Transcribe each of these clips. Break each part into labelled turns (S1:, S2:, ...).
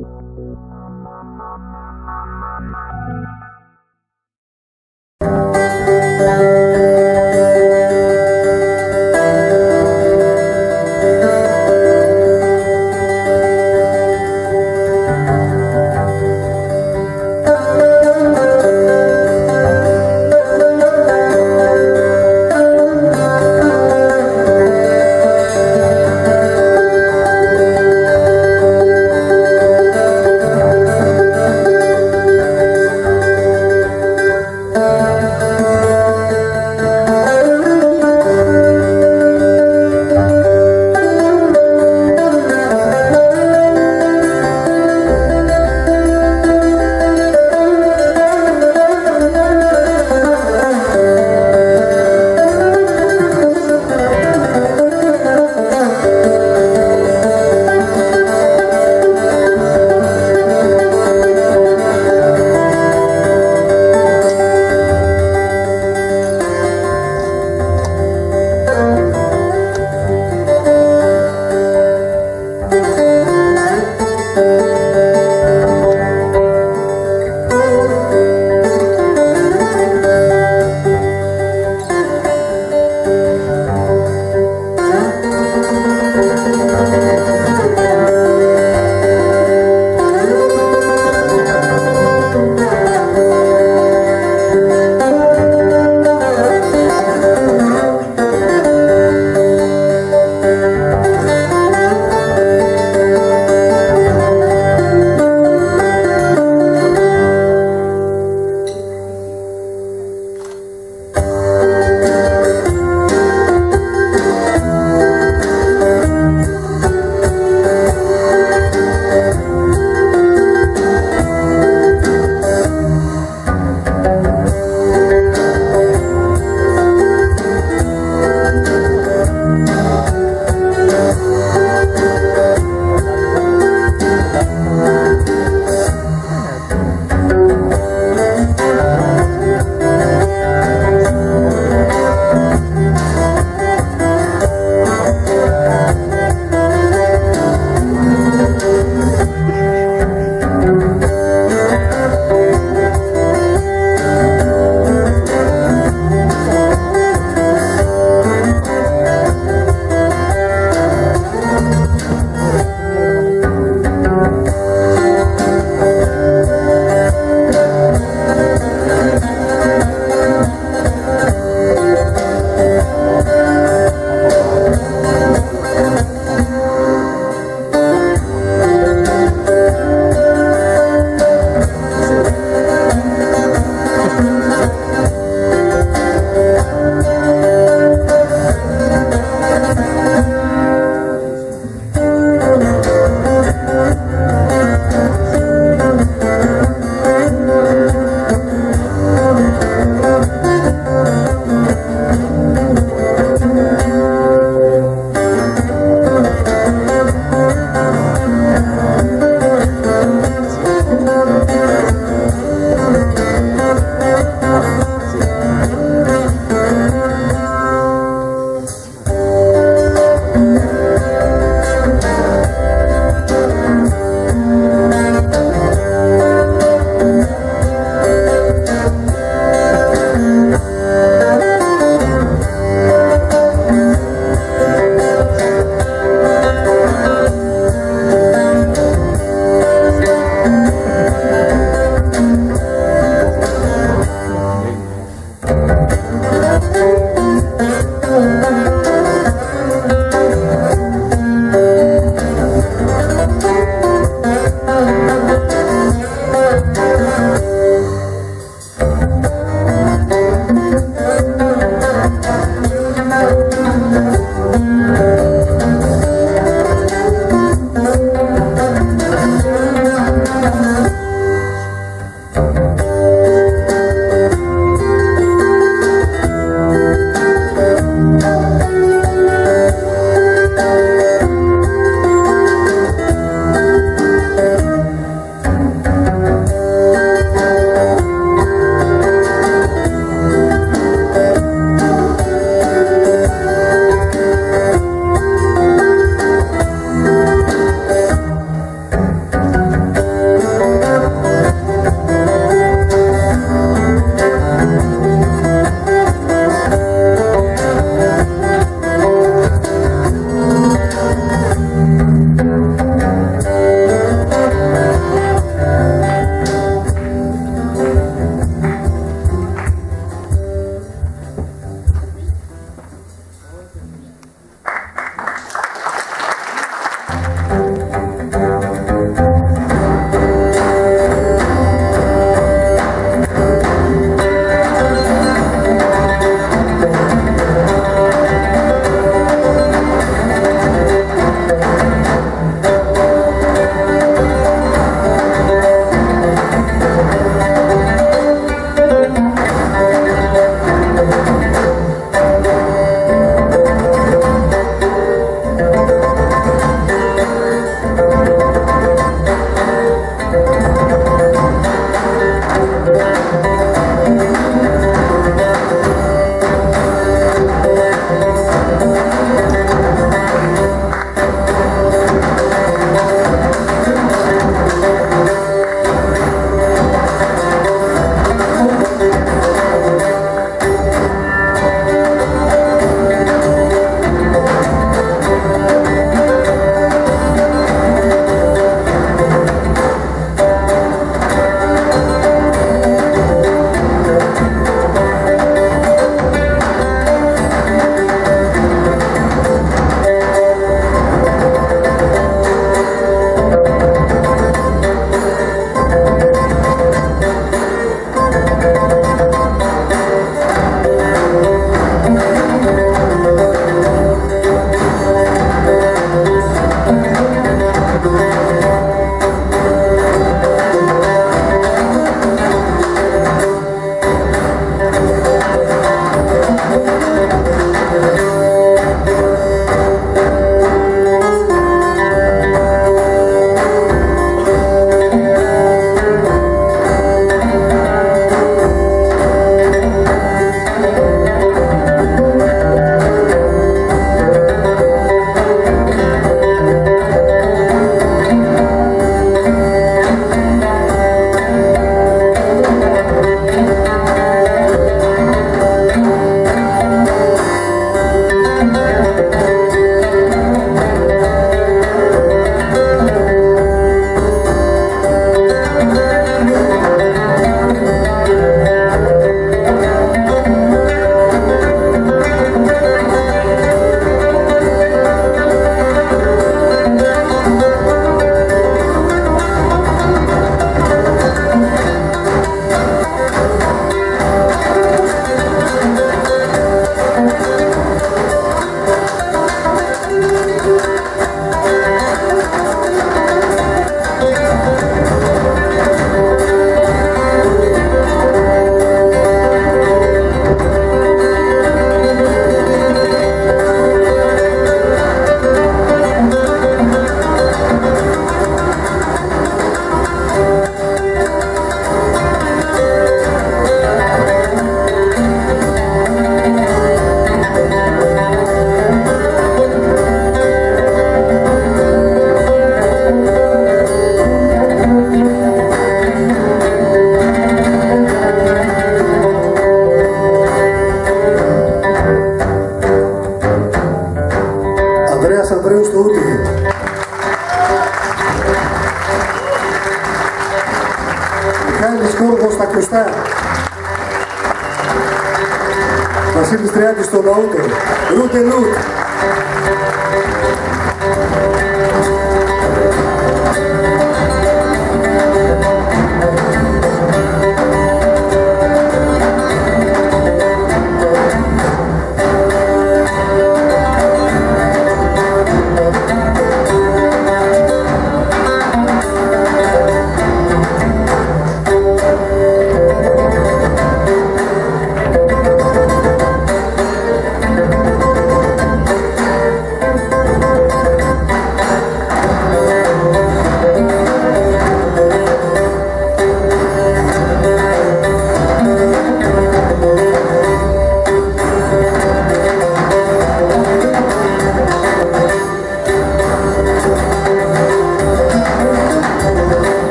S1: Thank you.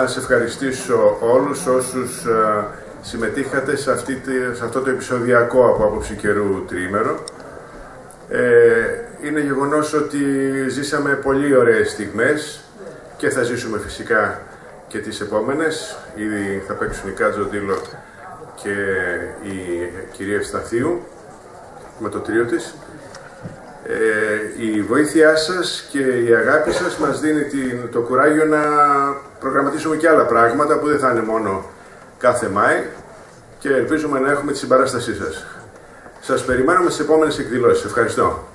S1: Να σας ευχαριστήσω όλους όσους ε, συμμετείχατε σε, αυτή, τη- σε αυτό το επεισοδιακό από άποψη καιρού τρίμερο. Ε, είναι γεγονός ότι ζήσαμε πολύ ωραίες στιγμές και θα ζήσουμε φυσικά και τις επόμενες. Ήδη θα παίξουν η Κάτζο Ντίλο και η κυρία Ευσταθίου με το τρίο της. Ε, η βοήθειά σας και η αγάπη σας μας δίνει την, το κουράγιο να προγραμματίσουμε και άλλα πράγματα που δεν θα είναι μόνο κάθε Μάη και ελπίζουμε να έχουμε τη συμπαράστασή σας. Σας περιμένουμε στις επόμενες εκδηλώσεις. Ευχαριστώ.